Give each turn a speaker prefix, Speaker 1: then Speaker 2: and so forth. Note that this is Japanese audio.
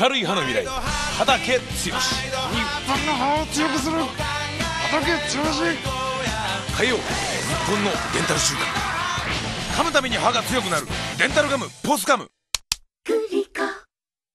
Speaker 1: 明るい歯の未来。畑剛。
Speaker 2: 日本の歯を強くする。畑調子
Speaker 1: 変えよう日本のデンタル習慣。噛むために歯が強くなる。デンタルガムポスカム。